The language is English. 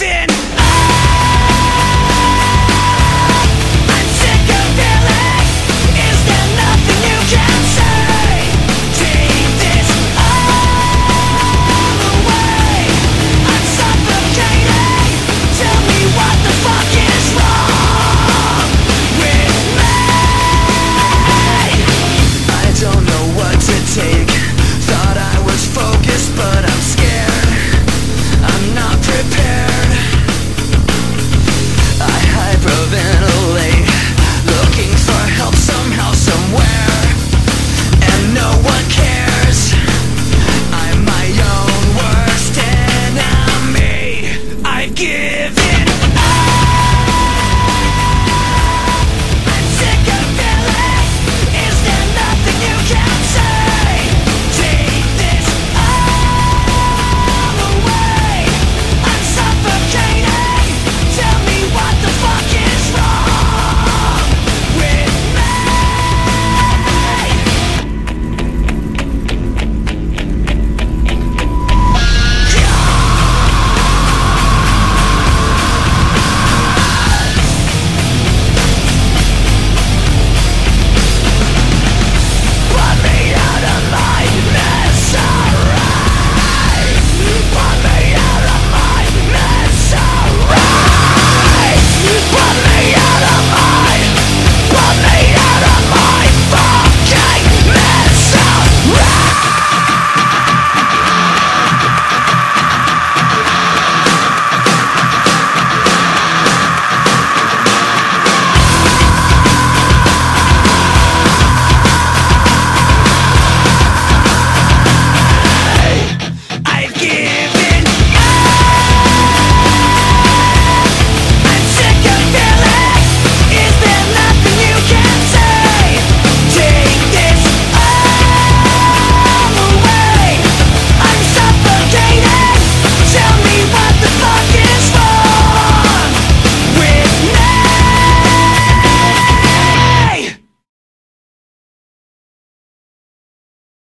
nothing